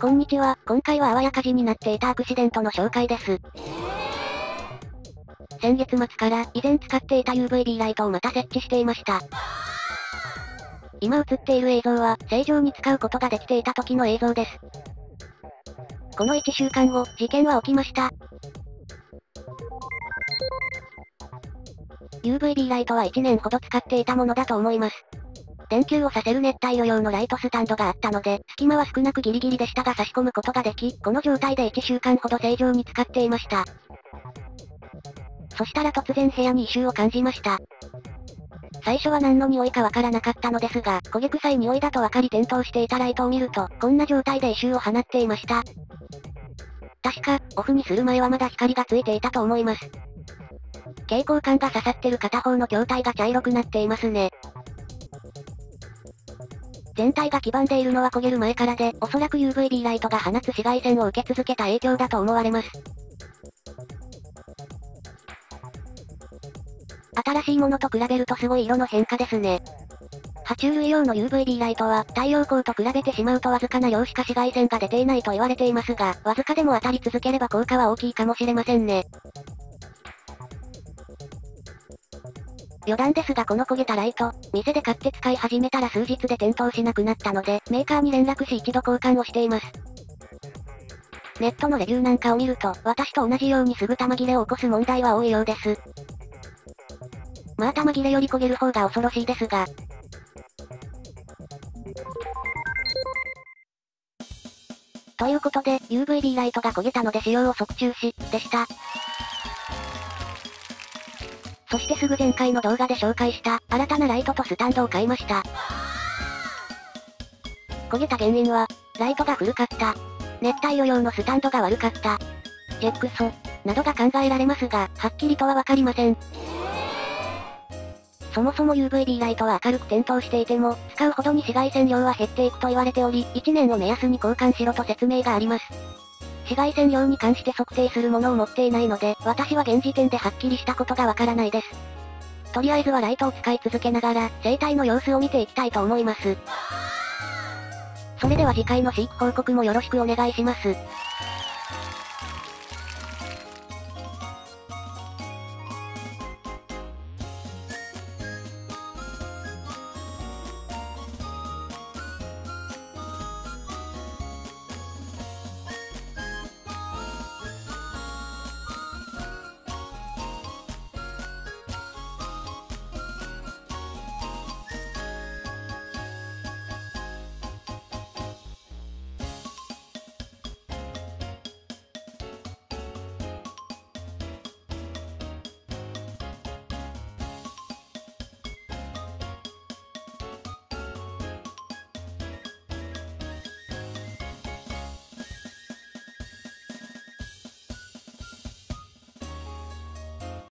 こんにちは、今回はあわや火事になっていたアクシデントの紹介です。先月末から以前使っていた UVB ライトをまた設置していました。今映っている映像は、正常に使うことができていた時の映像です。この1週間後、事件は起きました。UVB ライトは1年ほど使っていたものだと思います。電球をさせる熱帯魚用のライトスタンドがあったので、隙間は少なくギリギリでしたが差し込むことができ、この状態で1週間ほど正常に使っていました。そしたら突然部屋に異臭を感じました。最初は何の匂いかわからなかったのですが、焦げ臭い匂いだと分かり点灯していたライトを見ると、こんな状態で異臭を放っていました。確か、オフにする前はまだ光がついていたと思います。蛍光管が刺さってる片方の筐体が茶色くなっていますね。全体が黄ばんでいるのは焦げる前からで、おそらく UVB ライトが放つ紫外線を受け続けた影響だと思われます。新しいものと比べるとすごい色の変化ですね。爬虫類用の UVB ライトは、太陽光と比べてしまうとわずかな量しか紫外線が出ていないと言われていますが、わずかでも当たり続ければ効果は大きいかもしれませんね。余談ですがこの焦げたライト、店で買って使い始めたら数日で点灯しなくなったので、メーカーに連絡し一度交換をしています。ネットのレビューなんかを見ると、私と同じようにすぐ玉切れを起こす問題は多いようです。まあ玉切れより焦げる方が恐ろしいですが。ということで、UVB ライトが焦げたので使用を即中止、でした。そしてすぐ前回の動画で紹介した、新たなライトとスタンドを買いました。焦げた原因は、ライトが古かった。熱帯魚用のスタンドが悪かった。ジェックソ、などが考えられますが、はっきりとはわかりません。そもそも UVB ライトは明るく点灯していても、使うほどに紫外線量は減っていくと言われており、1年を目安に交換しろと説明があります。紫外線量に関して測定するものを持っていないので、私は現時点ではっきりしたことがわからないです。とりあえずはライトを使い続けながら、生態の様子を見ていきたいと思います。それでは次回の飼育報告もよろしくお願いします。